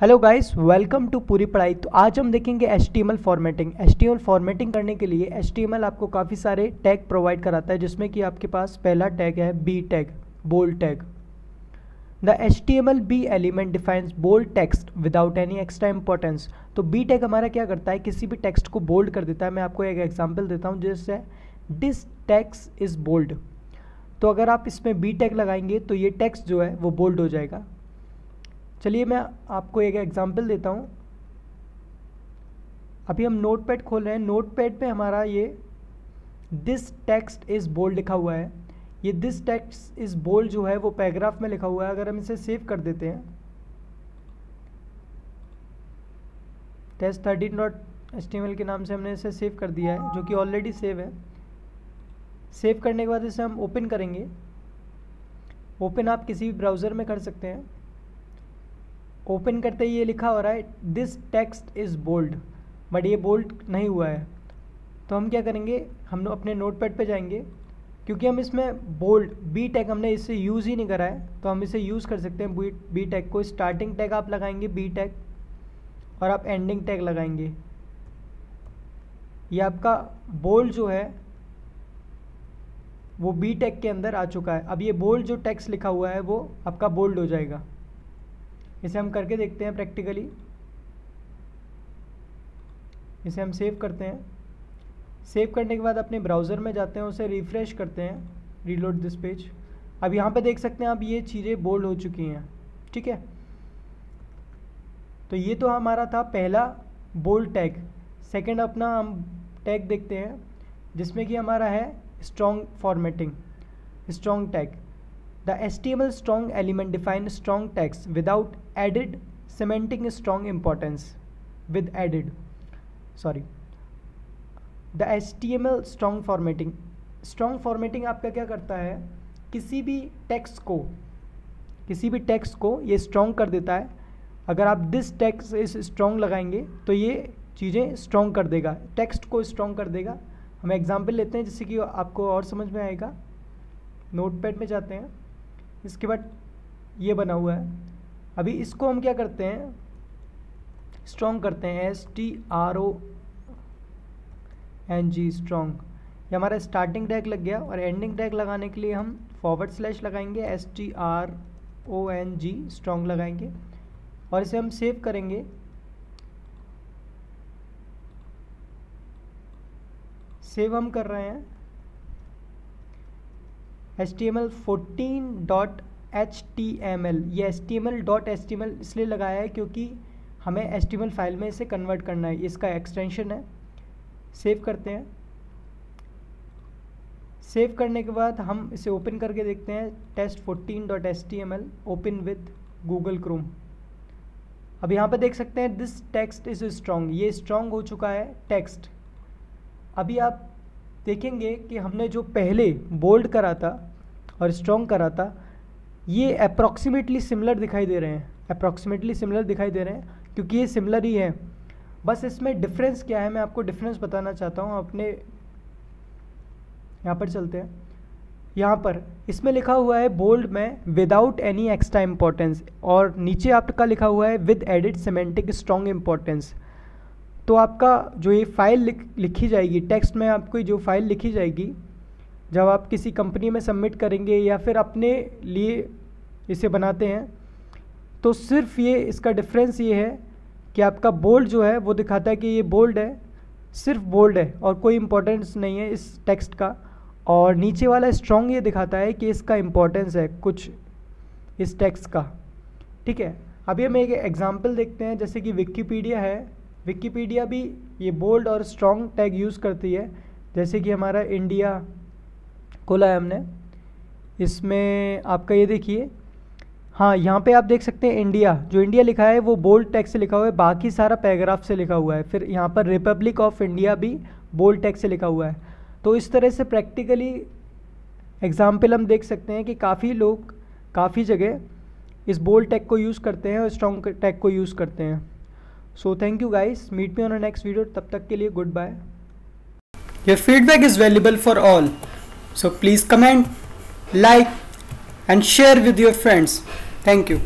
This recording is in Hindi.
हेलो गाइस वेलकम टू पूरी पढ़ाई तो आज हम देखेंगे एच फॉर्मेटिंग एच फॉर्मेटिंग करने के लिए एच आपको काफ़ी सारे टैग प्रोवाइड कराता है, जिसमें कि आपके पास पहला टैग है B tag bold tag the H T M L B element defines bold text without any extra importance तो बी टैग हमारा क्या करता है? किसी भी टेक्स्ट को बोल्ड कर देता है। मैं आपको एक एग्ज़ाम्पल देता हूँ, जिससे दिस टेक्स इज़ बोल्ड तो अगर आप इसमें बी टैग लगाएँगे तो ये टेक्स्ट जो है, वो बोल्ड हो जाएगा। चलिए मैं आपको एक एग्जांपल देता हूँ। अभी हम नोट पैड खोल रहे हैं। नोट पैड पर हमारा ये दिस टेक्स्ट इज़ बोल्ड लिखा हुआ है। ये दिस टेक्स्ट इज़ बोल्ड जो है, वो पैराग्राफ में लिखा हुआ है। अगर हम इसे सेव कर देते हैं। टेस्ट थर्टीन डॉट एस के नाम से हमने इसे सेव कर दिया है, जो कि ऑलरेडी सेव है। सेव करने के बाद इसे हम ओपन करेंगे। ओपन आप किसी भी ब्राउज़र में कर सकते हैं। ओपन करते ही ये लिखा हो रहा है this text is bold but ये बोल्ड नहीं हुआ है। तो हम क्या करेंगे? हम अपने नोट पैड पर जाएँगे, क्योंकि हम इसमें बोल्ड बी टैग हमने इससे यूज़ ही नहीं करा है तो हम इसे यूज़ कर सकते हैं बी बी टैग को। स्टार्टिंग टैग आप लगाएँगे बी टैग और आप एंडिंग टैग लगाएँगे। ये आपका बोल्ड जो है, वो बी टैग के अंदर आ चुका है। अब ये बोल्ड जो टैक्स लिखा हुआ है, वो आपका बोल्ड हो जाएगा। इसे हम करके देखते हैं प्रैक्टिकली। इसे हम सेव करते हैं। सेव करने के बाद अपने ब्राउज़र में जाते हैं, उसे रिफ़्रेश करते हैं। रीलोड दिस पेज अब यहाँ पे देख सकते हैं अब ये चीज़ें बोल्ड हो चुकी हैं, ठीक है? तो ये तो हमारा था पहला बोल्ड टैग सेकंड अपना हम टैग देखते हैं, जिसमें कि हमारा है strong formatting strong tag the S T M L strong element define strong text without added semantic strong importance with added sorry the S T M L strong formatting strong formatting आपका क्या करता है? किसी भी टैक्स को, किसी भी टैक्स को ये स्ट्रॉन्ग कर देता है। अगर आप दिस टैक्स इस स्ट्रॉन्ग लगाएँगे तो ये चीज़ें स्ट्रॉन्ग कर देगा। टेक्स्ट को स्ट्रॉन्ग कर देगा। हम एग्ज़ाम्पल लेते हैं जिससे कि आपको और समझ में आएगा। नोटपैड में जाते हैं। इसके बाद ये बना हुआ है। अभी इसको हम क्या करते हैं? स्ट्रॉन्ग करते हैं। S T R O N G strong ये हमारा स्टार्टिंग टैग लग गया और एंडिंग टैग लगाने के लिए हम फॉरवर्ड स्लैश लगाएँगे। S T R O N G strong लगाएँगे। और इसे हम सेव करेंगे। सेव हम कर रहे हैं। H T M L fourteen dot H T M L ये H T M L dot H T M L इसलिए लगाया है क्योंकि हमें H T M L file में इसे कन्वर्ट करना है। इसका एक्सटेंशन है। सेव करते हैं। सेव करने के बाद हम इसे ओपन करके देखते हैं। Test fourteen dot S T M L open with Google Chrome अब यहाँ पर देख सकते हैं दिस टेक्स्ट इज़ स्ट्रॉन्ग ये स्ट्रॉन्ग हो चुका है टेक्स्ट अभी आप देखेंगे कि हमने जो पहले बोल्ड करा था और स्ट्रॉन्ग करा था, ये अप्रॉक्सीमेटली सिमिलर दिखाई दे रहे हैं। अप्रॉक्सीमेटली सिमिलर दिखाई दे रहे हैं, क्योंकि ये सिमिलर ही है। बस इसमें डिफरेंस क्या है, मैं आपको डिफरेंस बताना चाहता हूँ अपने, यहाँ पर चलते हैं। यहाँ पर, इसमें लिखा हुआ है बोल्ड में विदाउट एनी एक्स्ट्रा इंपॉर्टेंस और नीचे आपका लिखा हुआ है with added semantic strong importance तो आपका जो ये फ़ाइल लिख, लिखी जाएगी टेक्स्ट में आपको जो फ़ाइल लिखी जाएगी, जब आप किसी कंपनी में सबमिट करेंगे या फिर अपने लिए इसे बनाते हैं तो सिर्फ़ ये, इसका डिफरेंस ये है कि आपका बोल्ड जो है, वो दिखाता है कि ये बोल्ड है, सिर्फ़ बोल्ड है और कोई इम्पोर्टेंस नहीं है इस टेक्स्ट का, और नीचे वाला स्ट्रॉन्ग ये दिखाता है कि इसका इम्पोर्टेंस है कुछ इस टेक्स्ट का। ठीक है? अभी हम एक एग्जांपल देखते हैं, जैसे कि विकीपीडिया है विकीपीडिया भी ये बोल्ड और स्ट्रॉन्ग टैग यूज़ करती है। जैसे कि हमारा इंडिया खोला है हमने। इसमें आपका ये देखिए। हाँ यहाँ पे आप देख सकते हैं इंडिया जो इंडिया लिखा है, वो बोल्ड टैग से लिखा हुआ है। बाकी सारा पैराग्राफ से लिखा हुआ है। फिर यहाँ पर रिपब्लिक ऑफ़ इंडिया भी बोल्ड टैग से लिखा हुआ है। तो इस तरह से प्रैक्टिकली एग्ज़ाम्पल हम देख सकते हैं कि काफ़ी लोग, काफ़ी जगह इस बोल्ड टैग को यूज़ करते हैं और स्ट्रॉन्ग टैग को यूज़ करते हैं। So thank you guys meet me on a next video तब तक के लिए good bye your feedback is valuable for all so please comment like and share with your friends thank you